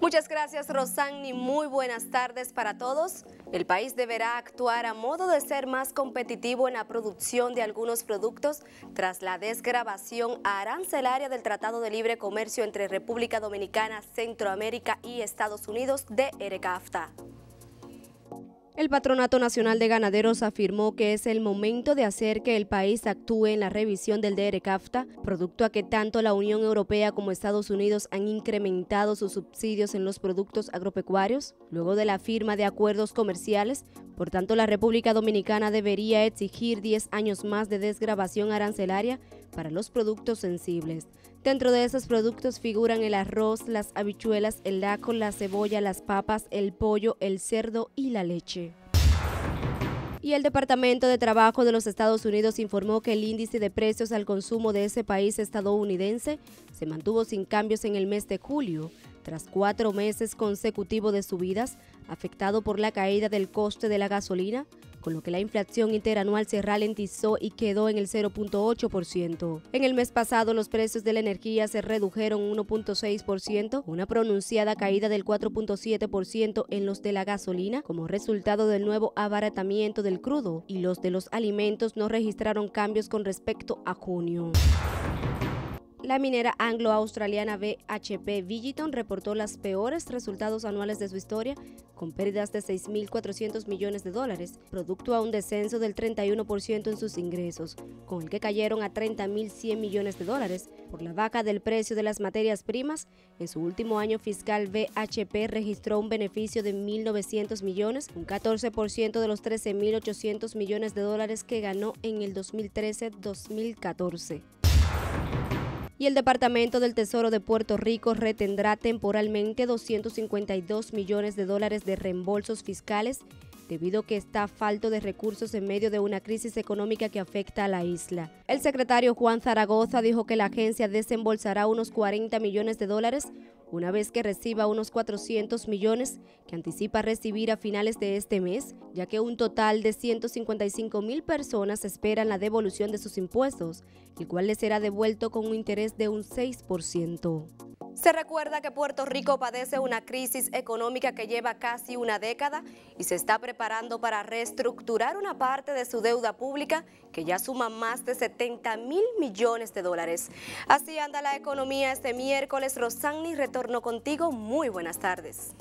Muchas gracias, Rosani. Muy buenas tardes para todos. El país deberá actuar a modo de ser más competitivo en la producción de algunos productos tras la desgrabación arancelaria del Tratado de Libre Comercio entre República Dominicana, Centroamérica y Estados Unidos de ERECAFTA. El Patronato Nacional de Ganaderos afirmó que es el momento de hacer que el país actúe en la revisión del DRCAFTA, producto a que tanto la Unión Europea como Estados Unidos han incrementado sus subsidios en los productos agropecuarios, luego de la firma de acuerdos comerciales. Por tanto, la República Dominicana debería exigir 10 años más de desgrabación arancelaria para los productos sensibles. Dentro de esos productos figuran el arroz, las habichuelas, el laco, la cebolla, las papas, el pollo, el cerdo y la leche. Y el Departamento de Trabajo de los Estados Unidos informó que el índice de precios al consumo de ese país estadounidense se mantuvo sin cambios en el mes de julio, tras cuatro meses consecutivos de subidas, afectado por la caída del coste de la gasolina, con lo que la inflación interanual se ralentizó y quedó en el 0.8%. En el mes pasado, los precios de la energía se redujeron 1.6%, una pronunciada caída del 4.7% en los de la gasolina como resultado del nuevo abaratamiento del crudo y los de los alimentos no registraron cambios con respecto a junio. La minera anglo-australiana BHP Vigiton reportó los peores resultados anuales de su historia, con pérdidas de 6.400 millones de dólares, producto a un descenso del 31% en sus ingresos, con el que cayeron a 30.100 millones de dólares. Por la vaca del precio de las materias primas, en su último año fiscal BHP registró un beneficio de 1.900 millones, un 14% de los 13.800 millones de dólares que ganó en el 2013-2014 y el Departamento del Tesoro de Puerto Rico retendrá temporalmente 252 millones de dólares de reembolsos fiscales debido a que está falto de recursos en medio de una crisis económica que afecta a la isla. El secretario Juan Zaragoza dijo que la agencia desembolsará unos 40 millones de dólares una vez que reciba unos 400 millones que anticipa recibir a finales de este mes, ya que un total de 155 mil personas esperan la devolución de sus impuestos, el cual les será devuelto con un interés de un 6%. Se recuerda que Puerto Rico padece una crisis económica que lleva casi una década y se está preparando para reestructurar una parte de su deuda pública que ya suma más de 70 mil millones de dólares. Así anda la economía este miércoles. Rosanni, retorno contigo. Muy buenas tardes.